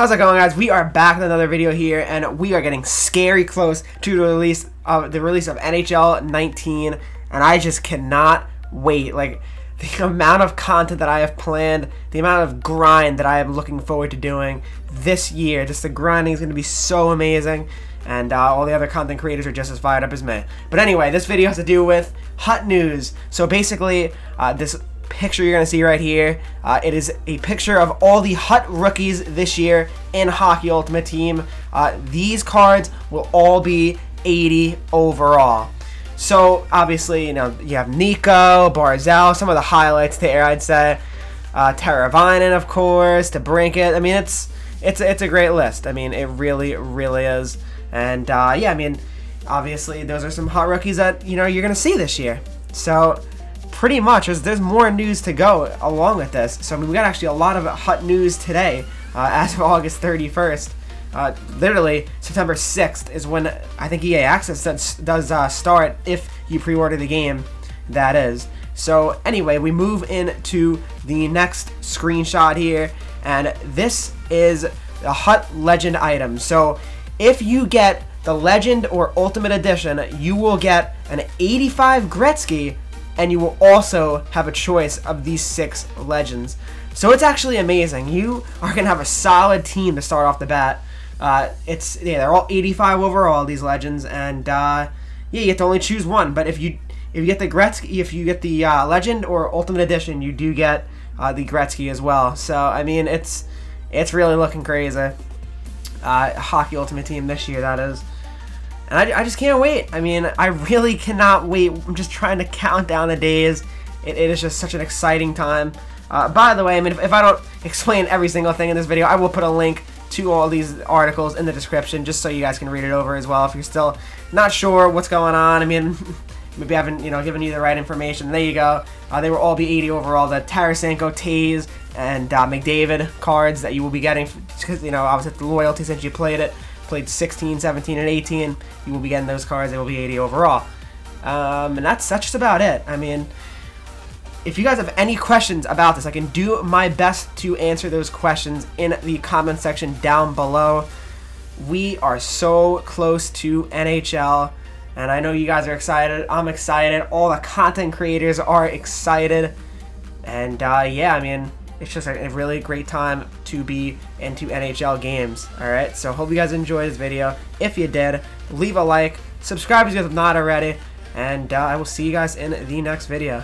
How's it going, guys? We are back with another video here, and we are getting scary close to the release of the release of NHL 19, and I just cannot wait. Like the amount of content that I have planned, the amount of grind that I am looking forward to doing this year. Just the grinding is going to be so amazing, and uh, all the other content creators are just as fired up as me. But anyway, this video has to do with HUT news. So basically, uh, this picture you're going to see right here. Uh, it is a picture of all the Hut rookies this year in Hockey Ultimate Team. Uh, these cards will all be 80 overall. So obviously, you know, you have Nico, Barzal, some of the highlights there, I'd say. Uh, Teravainen, of course, DeBrincat. I mean, it's it's it's a great list. I mean, it really, really is. And uh, yeah, I mean, obviously, those are some HUT rookies that you know you're gonna see this year. So pretty much, there's, there's more news to go along with this. So, I mean, we got actually a lot of HUT news today uh, as of August 31st. Uh, literally, September 6th is when I think EA Access does, does uh, start if you pre-order the game, that is. So anyway, we move into the next screenshot here, and this is the Hut Legend item. So if you get the Legend or Ultimate Edition, you will get an 85 Gretzky and you will also have a choice of these six legends. So it's actually amazing. You are going to have a solid team to start off the bat. Uh, it's yeah, they're all 85 overall these legends, and uh, yeah, you have to only choose one. But if you if you get the Gretzky, if you get the uh, Legend or Ultimate Edition, you do get uh, the Gretzky as well. So I mean, it's it's really looking crazy. Uh, Hockey Ultimate Team this year, that is. And I, I just can't wait. I mean, I really cannot wait. I'm just trying to count down the days. it, it is just such an exciting time. Uh, by the way, I mean, if, if, I don't explain every single thing in this video, I will put a link to all these articles in the description just so you guys can read it over as well if you're still not sure what's going on. I mean, maybe I haven't, you know, given you the right information. There you go. Uh, they will all be 80 overall. The Tarasenko, Toews, and uh, McDavid cards that you will be getting because, you know, obviously the loyalty since you played it played 16, 17, and 18, you will be getting those cards. They will be 80 overall. Um, and that's, that's just about it. I mean, if you guys have any questions about this, I can do my best to answer those questions in the comment section down below. We are so close to NHL, and I know you guys are excited. I'm excited. All the content creators are excited. And uh, yeah, I mean, it's just a, really great time to be into NHL games. Alright, so hope you guys enjoyed this video. If you did, leave a like, subscribe if you guys have not already, and uh, I will see you guys in the next video.